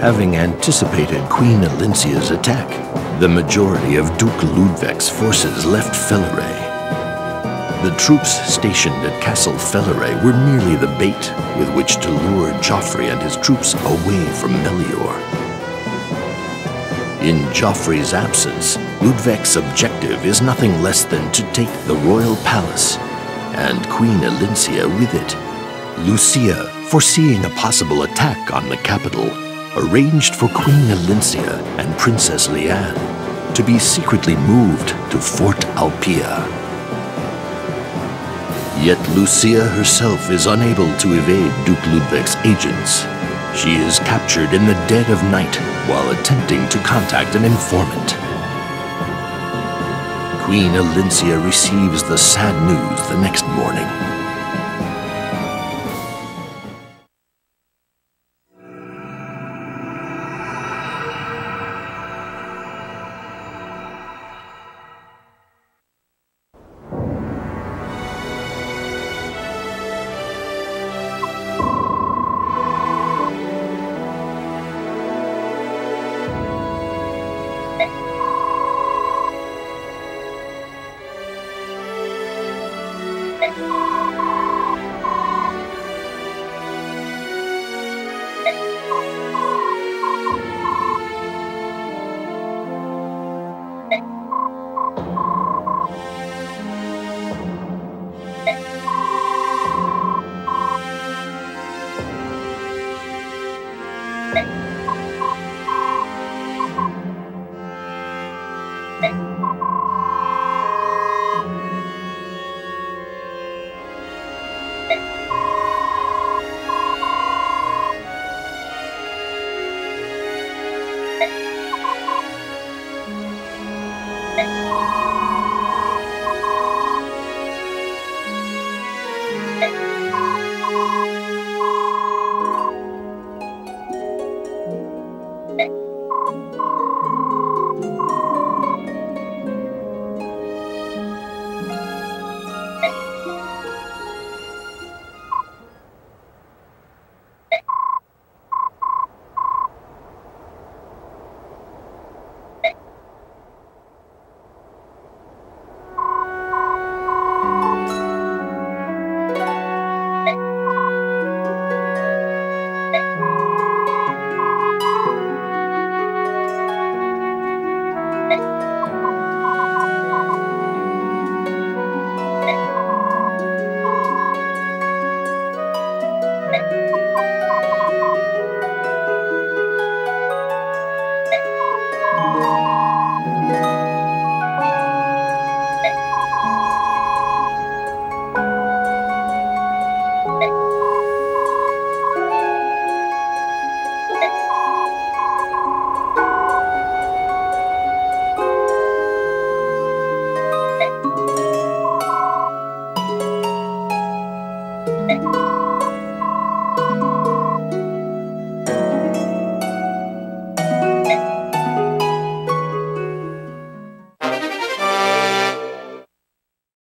having anticipated Queen Elincia's attack, the majority of Duke Ludveck's forces left Felirae. The troops stationed at Castle Felirae were merely the bait with which to lure Geoffrey and his troops away from Melior. In Geoffrey's absence, Ludveck's objective is nothing less than to take the royal palace, and Queen Elincia with it. Lucia, foreseeing a possible attack on the capital, arranged for Queen Elincia and Princess Leanne to be secretly moved to Fort Alpea. Yet Lucia herself is unable to evade Duke Ludveck's agents. She is captured in the dead of night while attempting to contact an informant. Queen Elincia receives the sad news the next morning. đấy Amen.